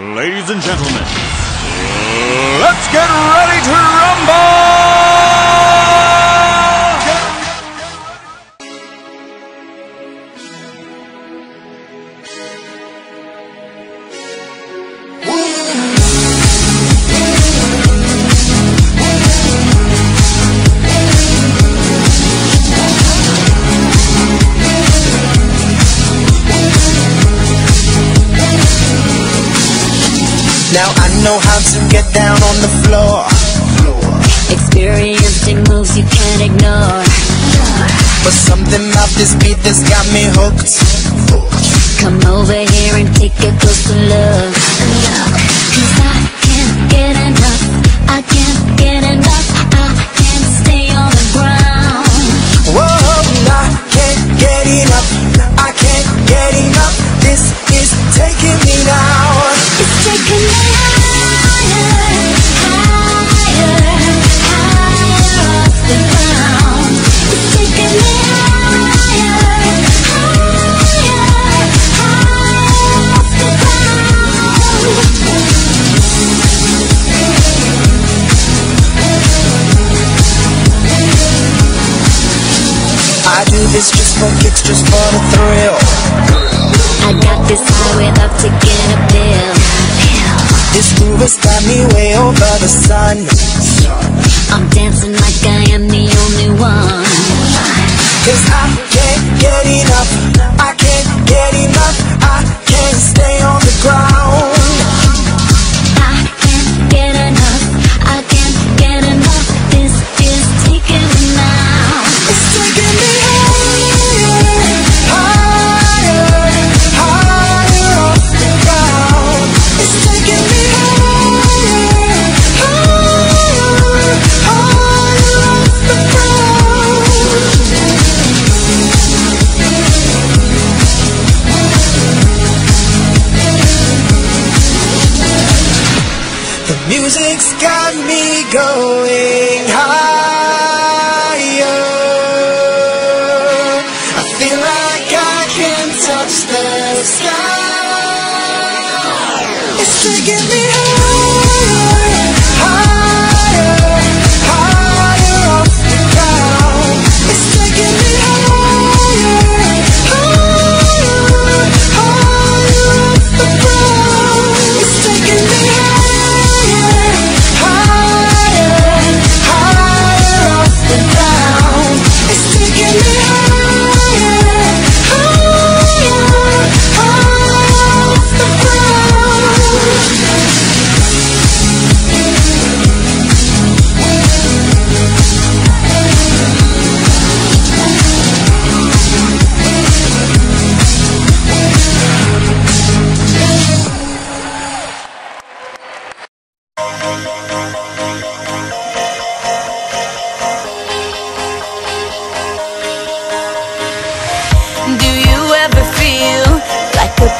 Ladies and gentlemen, let's get ready to know how to get down on the floor. Experiencing moves you can't ignore. But something about this beat that's got me hooked. Come over here and take a closer look. Cause I just for just for the thrill. I got this high without taking a pill. This groove has got me way over the sun. I'm It's taking me higher,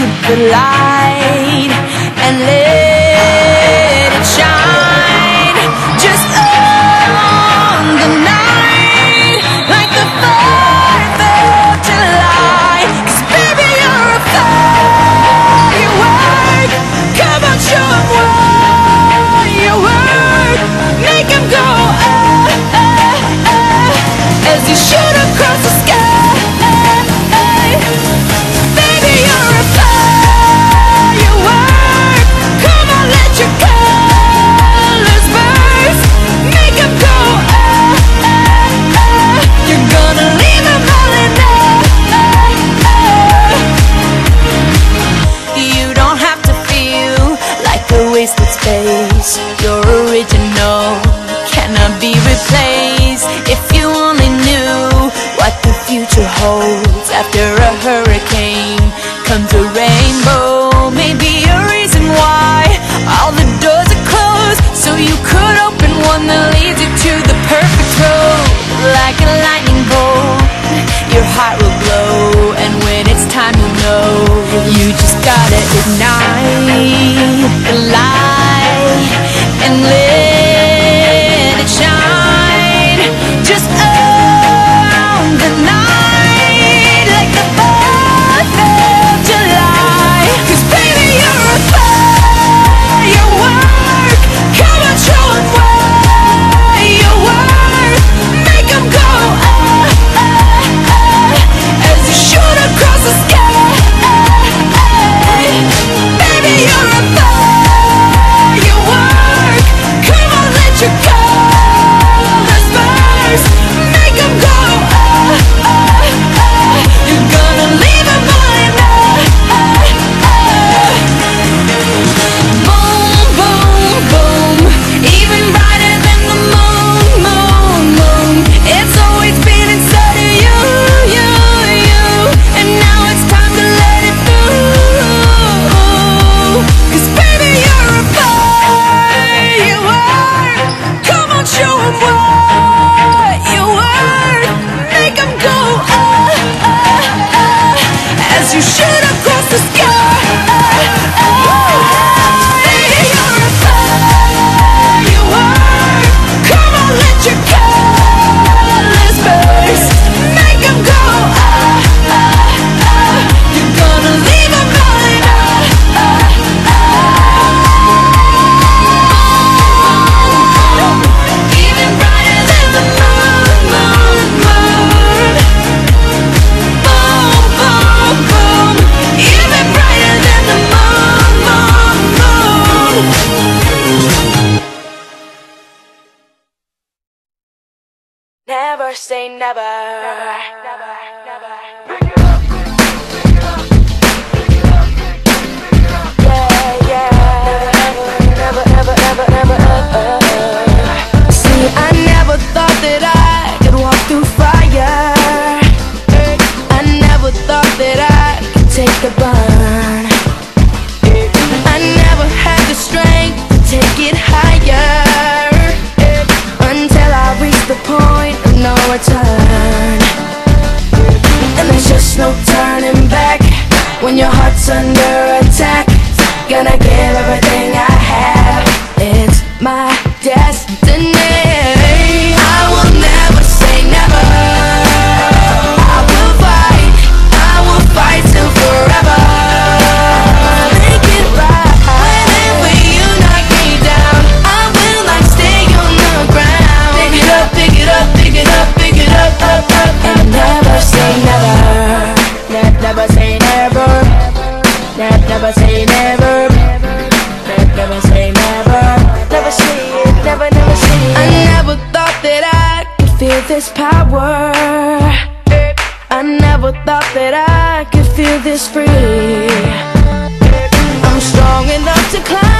the light and let heart will glow And when it's time you'll know You just gotta ignite. never say never. never, never, never. Yeah, yeah. Never. See, I never thought that I could walk through fire. I never thought that I could take. destiny. this power. I never thought that I could feel this free. I'm strong enough to climb